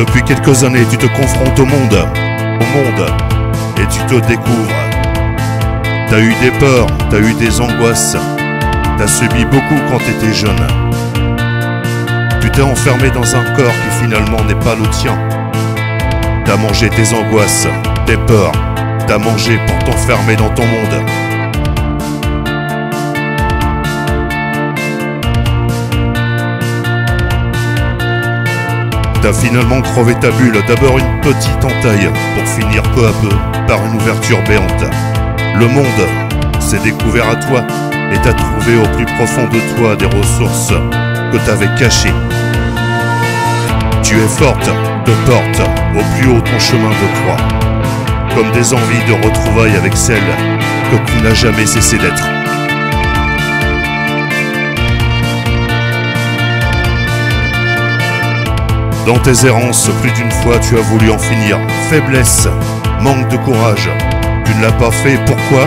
Depuis quelques années, tu te confrontes au monde, au monde, et tu te découvres. T'as eu des peurs, t'as eu des angoisses, t'as subi beaucoup quand t'étais jeune. Tu t'es enfermé dans un corps qui finalement n'est pas le tien. T'as mangé tes angoisses, tes peurs, t'as mangé pour t'enfermer dans ton monde. T'as finalement crevé ta bulle, d'abord une petite entaille, pour finir peu à peu par une ouverture béante. Le monde s'est découvert à toi et t'as trouvé au plus profond de toi des ressources que t'avais cachées. Tu es forte, te porte au plus haut ton chemin de croix, comme des envies de retrouvailles avec celle que tu n'as jamais cessé d'être. Dans tes errances, plus d'une fois, tu as voulu en finir. Faiblesse, manque de courage. Tu ne l'as pas fait, pourquoi?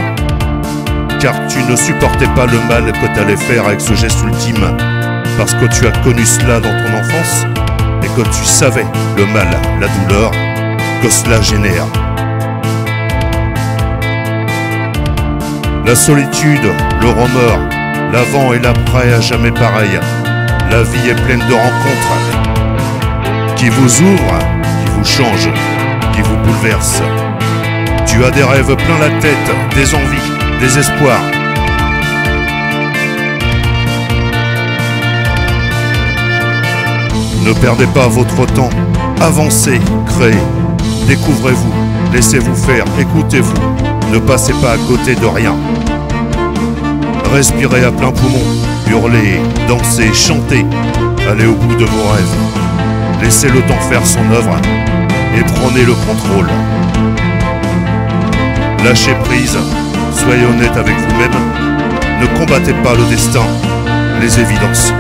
Car tu ne supportais pas le mal que t'allais faire avec ce geste ultime. Parce que tu as connu cela dans ton enfance et que tu savais le mal, la douleur que cela génère. La solitude, le remords, l'avant et l'après à jamais pareil. La vie est pleine de rencontres qui vous ouvre, qui vous change, qui vous bouleverse. Tu as des rêves plein la tête, des envies, des espoirs. Ne perdez pas votre temps, avancez, créez, découvrez-vous, laissez-vous faire, écoutez-vous, ne passez pas à côté de rien. Respirez à plein poumon, hurlez, dansez, chantez, allez au bout de vos rêves. Laissez le temps faire son œuvre et prenez le contrôle. Lâchez prise, soyez honnête avec vous-même, ne combattez pas le destin, les évidences.